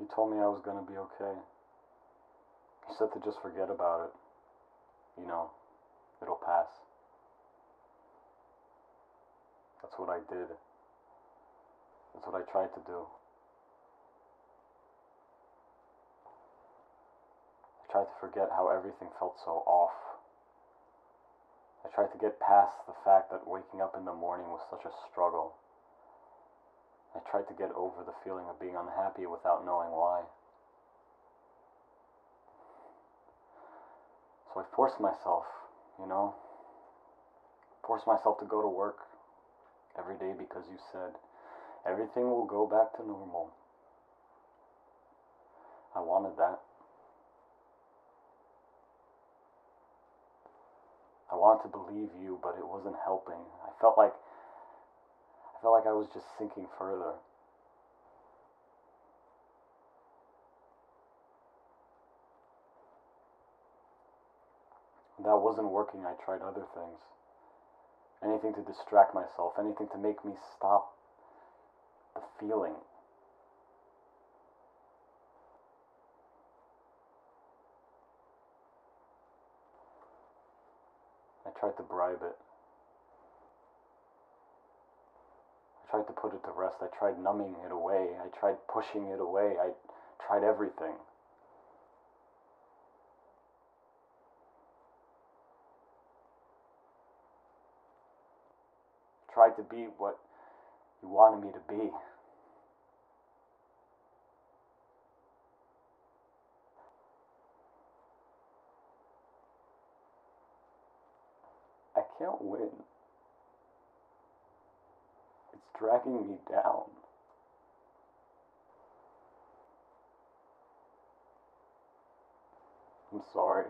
He told me I was gonna be okay. He said to just forget about it. You know, it'll pass. That's what I did. That's what I tried to do. I tried to forget how everything felt so off. I tried to get past the fact that waking up in the morning was such a struggle. I tried to get over the feeling of being unhappy without knowing why. So I forced myself, you know, forced myself to go to work every day because you said everything will go back to normal. I wanted that. I wanted to believe you, but it wasn't helping. I felt like I felt like I was just sinking further. When that wasn't working, I tried other things. Anything to distract myself, anything to make me stop the feeling. I tried to bribe it. I tried to put it to rest. I tried numbing it away. I tried pushing it away. I tried everything. Tried to be what you wanted me to be. I can't win. Dragging me down. I'm sorry.